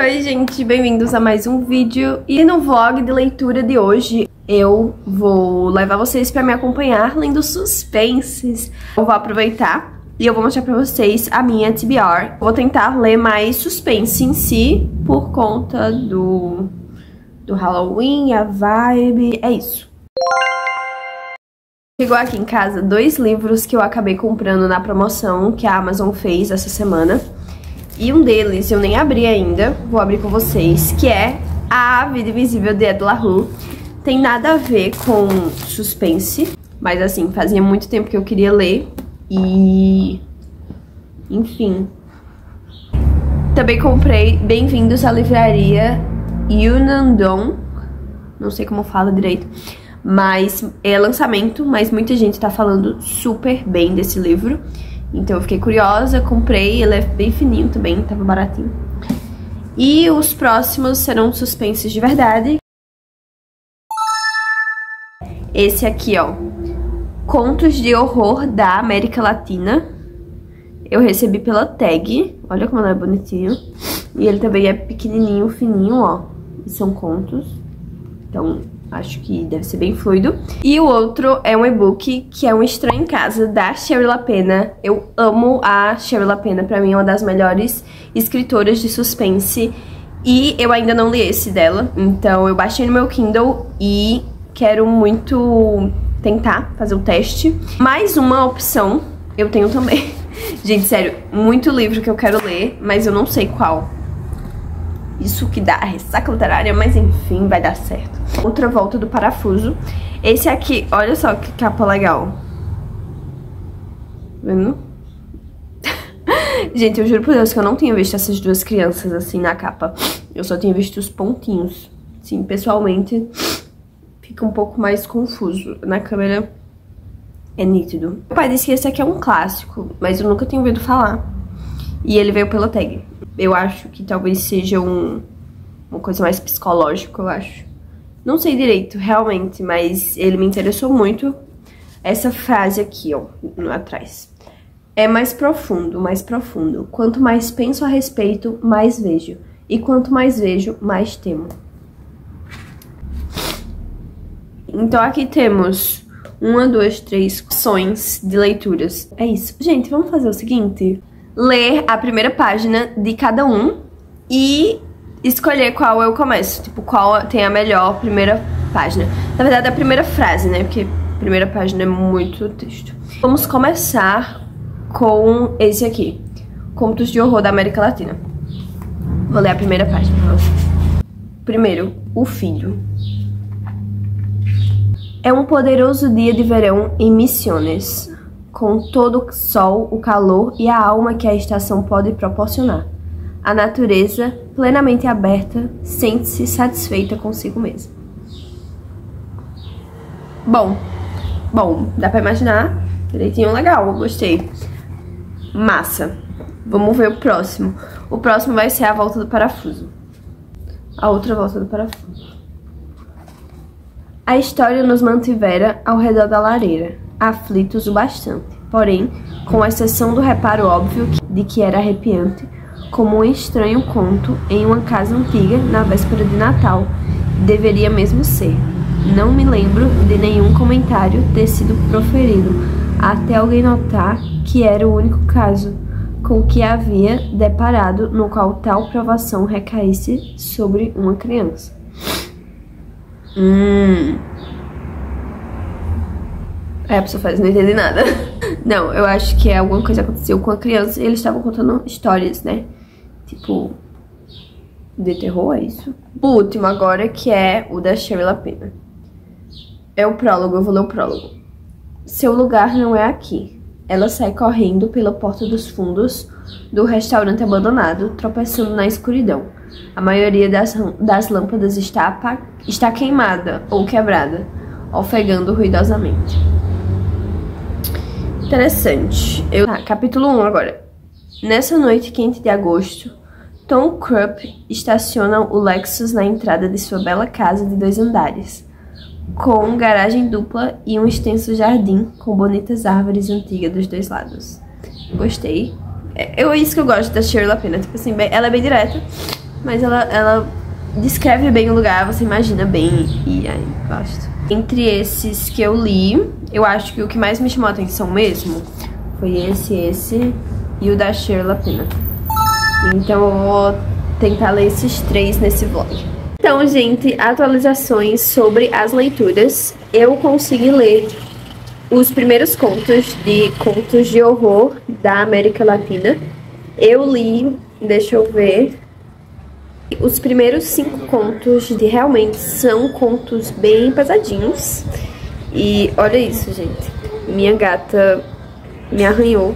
Oi, gente, bem-vindos a mais um vídeo. E no vlog de leitura de hoje, eu vou levar vocês pra me acompanhar lendo suspenses. Eu vou aproveitar e eu vou mostrar pra vocês a minha TBR. Vou tentar ler mais suspense em si, por conta do, do Halloween, a vibe, é isso. Chegou aqui em casa dois livros que eu acabei comprando na promoção que a Amazon fez essa semana. E um deles eu nem abri ainda, vou abrir com vocês, que é A Vida Invisível de Ed LaRue. Tem nada a ver com suspense, mas assim, fazia muito tempo que eu queria ler e... Enfim. Também comprei Bem-vindos à Livraria Yunandong, não sei como fala direito, mas é lançamento, mas muita gente tá falando super bem desse livro. Então eu fiquei curiosa, comprei, ele é bem fininho também, tava baratinho. E os próximos serão suspenses de verdade. Esse aqui, ó. Contos de horror da América Latina. Eu recebi pela tag. Olha como ela é bonitinho. E ele também é pequenininho, fininho, ó. E são contos. Então, Acho que deve ser bem fluido. E o outro é um e-book que é Um Estranho em Casa, da Sherry Lapena. Eu amo a Sherry Lapena, pra mim é uma das melhores escritoras de suspense. E eu ainda não li esse dela, então eu baixei no meu Kindle e quero muito tentar fazer o teste. Mais uma opção eu tenho também. Gente, sério, muito livro que eu quero ler, mas eu não sei qual. Isso que dá ressaca literária, mas enfim, vai dar certo. Outra volta do parafuso. Esse aqui, olha só que capa legal. Vendo? Gente, eu juro por Deus que eu não tinha visto essas duas crianças assim na capa. Eu só tinha visto os pontinhos. Sim, pessoalmente fica um pouco mais confuso. Na câmera é nítido. Meu pai disse que esse aqui é um clássico, mas eu nunca tinha ouvido falar. E ele veio pela tag. Eu acho que talvez seja um, uma coisa mais psicológica, eu acho. Não sei direito, realmente, mas ele me interessou muito. Essa frase aqui, ó, atrás. É mais profundo, mais profundo. Quanto mais penso a respeito, mais vejo. E quanto mais vejo, mais temo. Então aqui temos uma, duas, três opções de leituras. É isso. Gente, vamos fazer o seguinte ler a primeira página de cada um e escolher qual eu começo, tipo, qual tem a melhor primeira página. Na verdade, a primeira frase, né? Porque a primeira página é muito texto. Vamos começar com esse aqui, Contos de Horror da América Latina. Vou ler a primeira página. Primeiro, o filho. É um poderoso dia de verão em Missiones com todo o sol, o calor e a alma que a estação pode proporcionar. A natureza, plenamente aberta, sente-se satisfeita consigo mesma. Bom, bom, dá pra imaginar. Direitinho legal, gostei. Massa. Vamos ver o próximo. O próximo vai ser a volta do parafuso. A outra volta do parafuso. A história nos mantivera ao redor da lareira, aflitos o bastante, porém, com exceção do reparo óbvio de que era arrepiante, como um estranho conto em uma casa antiga na véspera de Natal, deveria mesmo ser. Não me lembro de nenhum comentário ter sido proferido, até alguém notar que era o único caso com que havia deparado no qual tal provação recaísse sobre uma criança. Hum, Aí a pessoa faz, não entendi nada. Não, eu acho que é alguma coisa aconteceu com a criança e eles estavam contando histórias, né? Tipo, de terror, é isso? O último agora, que é o da Sherry Lapena. É o prólogo, eu vou ler o prólogo. Seu lugar não é aqui. Ela sai correndo pela porta dos fundos do restaurante abandonado, tropeçando na escuridão. A maioria das, das lâmpadas está, está queimada ou quebrada, ofegando ruidosamente. Interessante. Eu... Tá, capítulo 1 agora. Nessa noite quente de agosto, Tom Krupp estaciona o Lexus na entrada de sua bela casa de dois andares, com garagem dupla e um extenso jardim com bonitas árvores antigas dos dois lados. Gostei. É, eu, isso que eu gosto da Shirley Pena, tipo assim, ela é bem direta, mas ela, ela descreve bem o lugar, você imagina bem e aí gosto. Entre esses que eu li, eu acho que o que mais me chamou a atenção mesmo foi esse, esse e o da Shirley Pena. Então eu vou tentar ler esses três nesse vlog. Então, gente, atualizações sobre as leituras. Eu consegui ler os primeiros contos de contos de horror da América Latina. Eu li, deixa eu ver, os primeiros cinco contos de realmente são contos bem pesadinhos. E olha isso, gente. Minha gata me arranhou.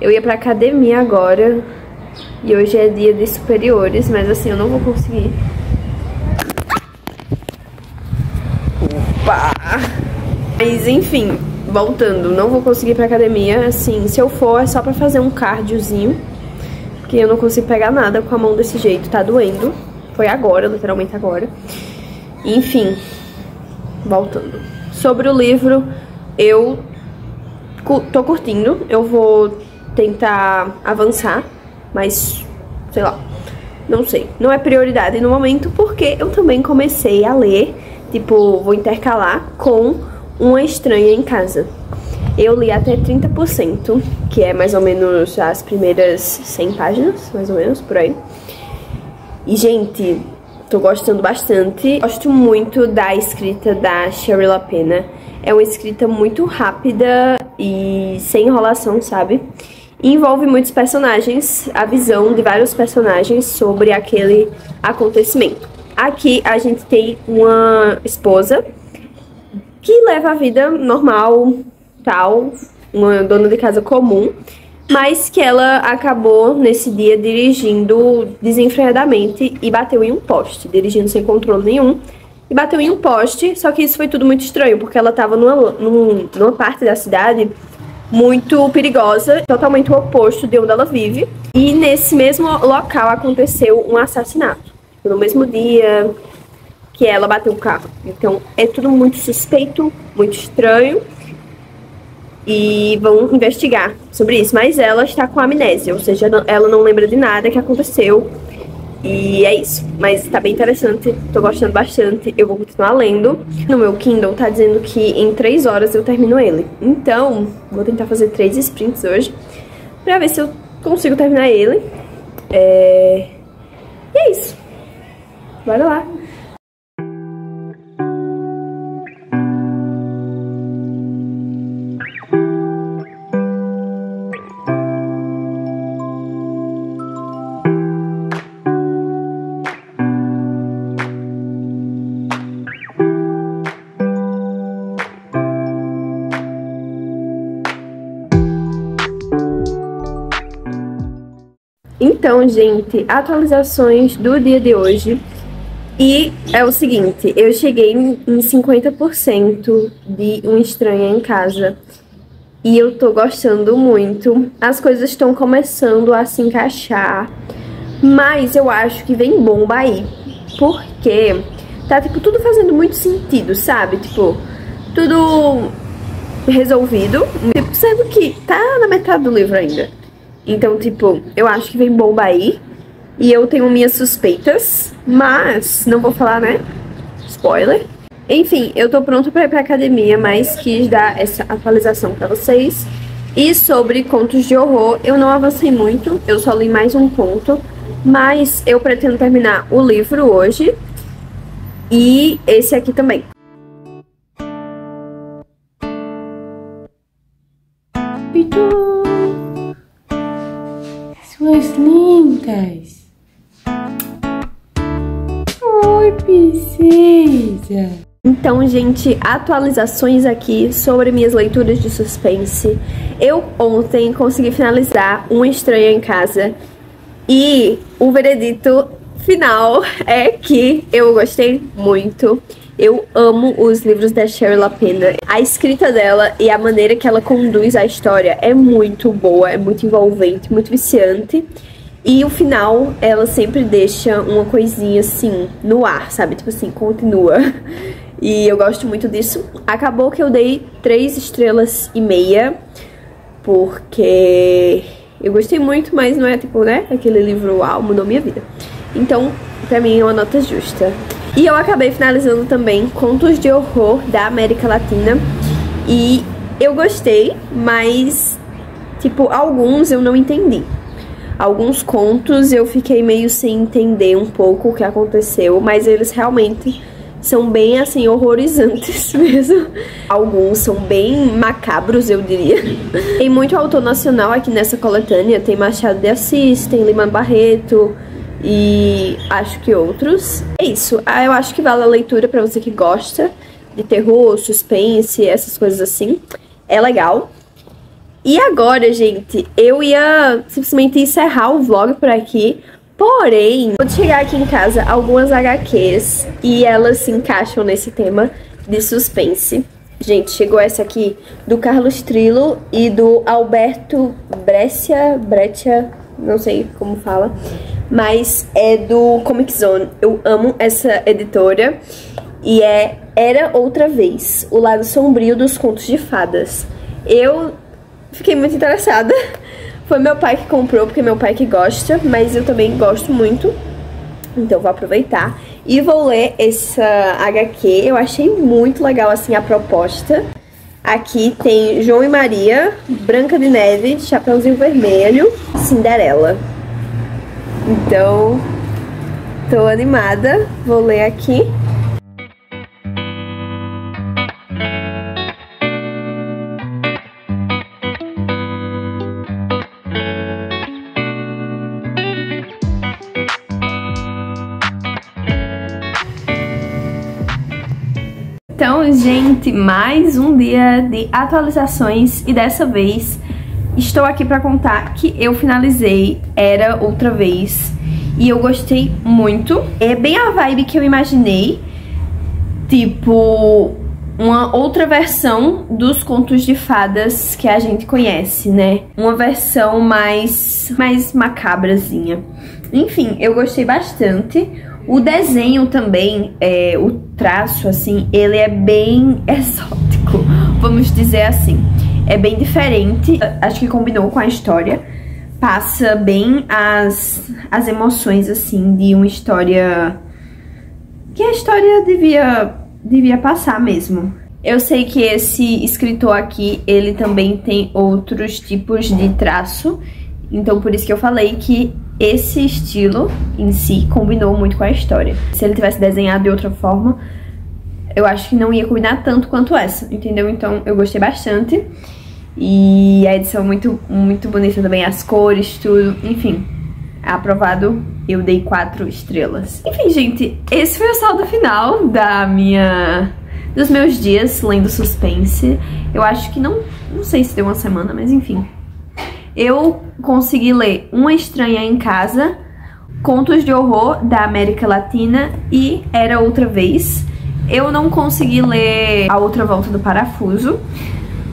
Eu ia pra academia agora. E hoje é dia de superiores, mas assim, eu não vou conseguir. Opa! Mas enfim, voltando, não vou conseguir ir pra academia. Assim, se eu for é só pra fazer um cardiozinho que eu não consigo pegar nada com a mão desse jeito, tá doendo. Foi agora, literalmente agora. Enfim, voltando. Sobre o livro, eu tô curtindo, eu vou tentar avançar, mas sei lá, não sei. Não é prioridade no momento porque eu também comecei a ler, tipo, vou intercalar com Uma Estranha em Casa. Eu li até 30%, que é mais ou menos as primeiras 100 páginas, mais ou menos, por aí. E, gente, tô gostando bastante. Gosto muito da escrita da Sherry LaPena. É uma escrita muito rápida e sem enrolação, sabe? E envolve muitos personagens, a visão de vários personagens sobre aquele acontecimento. Aqui a gente tem uma esposa que leva a vida normal, tal, uma dona de casa comum, mas que ela acabou nesse dia dirigindo desenfreadamente e bateu em um poste, dirigindo sem controle nenhum. E bateu em um poste, só que isso foi tudo muito estranho, porque ela estava numa, numa parte da cidade muito perigosa, totalmente o oposto de onde ela vive. E nesse mesmo local aconteceu um assassinato. No mesmo dia que ela bateu o carro. Então é tudo muito suspeito, muito estranho e vão investigar sobre isso. Mas ela está com amnésia, ou seja, ela não lembra de nada que aconteceu. E é isso. Mas tá bem interessante, tô gostando bastante. Eu vou continuar lendo. No meu Kindle tá dizendo que em 3 horas eu termino ele. Então, vou tentar fazer 3 sprints hoje. Pra ver se eu consigo terminar ele. É... E é isso. Bora lá. Então, gente, atualizações do dia de hoje. E é o seguinte, eu cheguei em 50% de Um Estranha em Casa. E eu tô gostando muito. As coisas estão começando a se encaixar. Mas eu acho que vem bomba aí. Porque tá, tipo, tudo fazendo muito sentido, sabe? Tipo, tudo resolvido. Tipo, sendo que tá na metade do livro ainda. Então, tipo, eu acho que vem bomba aí. E eu tenho minhas suspeitas, mas não vou falar, né? Spoiler. Enfim, eu tô pronto pra ir pra academia, mas quis dar essa atualização pra vocês. E sobre contos de horror, eu não avancei muito, eu só li mais um conto, mas eu pretendo terminar o livro hoje e esse aqui também. suas Oi, princesa. Então, gente, atualizações aqui sobre minhas leituras de suspense. Eu ontem consegui finalizar Um Estranho em Casa e o veredito final é que eu gostei muito. Eu amo os livros da Sherry LaPena. A escrita dela e a maneira que ela conduz a história é muito boa, é muito envolvente, muito viciante. E o final, ela sempre deixa uma coisinha assim no ar, sabe? Tipo assim, continua. E eu gosto muito disso. Acabou que eu dei três estrelas e meia, porque eu gostei muito, mas não é tipo, né? Aquele livro, uau, mudou minha vida. Então, pra mim é uma nota justa. E eu acabei finalizando também Contos de Horror da América Latina. E eu gostei, mas, tipo, alguns eu não entendi. Alguns contos eu fiquei meio sem entender um pouco o que aconteceu, mas eles realmente são bem, assim, horrorizantes mesmo. Alguns são bem macabros, eu diria. Tem muito autor nacional aqui nessa coletânea. Tem Machado de Assis, tem Lima Barreto e acho que outros. É isso. Ah, eu acho que vale a leitura para você que gosta de terror, suspense, essas coisas assim. É legal. E agora, gente, eu ia simplesmente encerrar o vlog por aqui, Porém, vou chegar aqui em casa algumas HQs e elas se encaixam nesse tema de suspense. Gente, chegou essa aqui do Carlos Trilo e do Alberto Brescia, Breccia, não sei como fala, mas é do Comic Zone. Eu amo essa editora e é Era Outra Vez, o lado sombrio dos contos de fadas. Eu fiquei muito interessada foi meu pai que comprou, porque meu pai que gosta, mas eu também gosto muito. Então vou aproveitar e vou ler essa HQ. Eu achei muito legal assim a proposta. Aqui tem João e Maria, Branca de Neve, Chapeuzinho Vermelho, Cinderela. Então, tô animada. Vou ler aqui. Então, gente, mais um dia de atualizações e dessa vez estou aqui para contar que eu finalizei Era Outra Vez e eu gostei muito. É bem a vibe que eu imaginei, tipo uma outra versão dos contos de fadas que a gente conhece, né? Uma versão mais, mais macabrazinha. Enfim, eu gostei bastante. O desenho também, é, o traço, assim, ele é bem exótico, vamos dizer assim. É bem diferente, acho que combinou com a história. Passa bem as, as emoções, assim, de uma história que a história devia, devia passar mesmo. Eu sei que esse escritor aqui, ele também tem outros tipos de traço, então por isso que eu falei que esse estilo em si combinou muito com a história. Se ele tivesse desenhado de outra forma, eu acho que não ia combinar tanto quanto essa, entendeu? Então eu gostei bastante. E a edição muito, muito bonita também, as cores, tudo, enfim. Aprovado, eu dei quatro estrelas. Enfim, gente, esse foi o saldo final da minha... Dos meus dias lendo suspense. Eu acho que não... Não sei se deu uma semana, mas enfim. Eu consegui ler Uma Estranha em Casa, Contos de Horror da América Latina e Era Outra Vez. Eu não consegui ler A Outra Volta do Parafuso,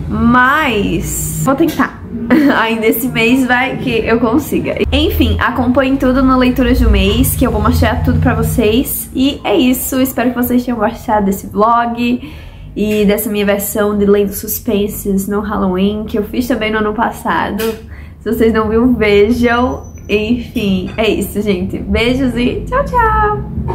mas vou tentar. Ainda esse mês vai que eu consiga. Enfim, acompanhem tudo no Leituras do Mês, que eu vou mostrar tudo pra vocês. E é isso, espero que vocês tenham gostado desse vlog e dessa minha versão de lendo suspenses no Halloween, que eu fiz também no ano passado. Vocês não viram, vejam. Enfim, é isso, gente. Beijos e tchau, tchau!